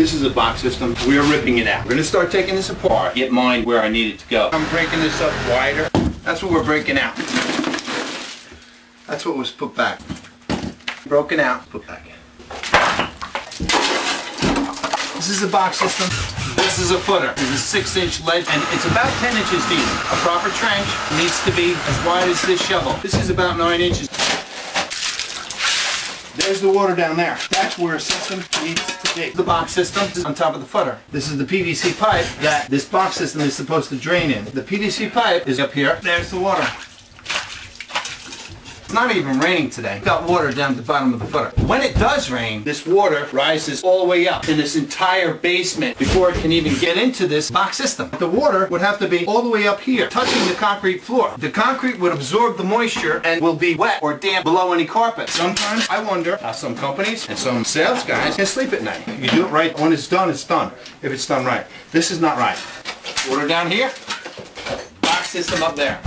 This is a box system. We're ripping it out. We're gonna start taking this apart, get mine where I need it to go. I'm breaking this up wider. That's what we're breaking out. That's what was put back. Broken out, put back in. This is a box system. This is a footer. This is a six inch ledge and it's about 10 inches deep. A proper trench needs to be as wide as this shovel. This is about nine inches. There's the water down there. That's where a system needs The box system is on top of the footer. This is the PVC pipe that this box system is supposed to drain in. The PVC pipe is up here. There's the water. It's not even raining today. Got water down at the bottom of the footer. When it does rain, this water rises all the way up in this entire basement before it can even get into this box system. The water would have to be all the way up here, touching the concrete floor. The concrete would absorb the moisture and will be wet or damp below any carpet. Sometimes I wonder how some companies and some sales guys can sleep at night. You do it right, when it's done, it's done. If it's done right. This is not right. Water down here, box system up there.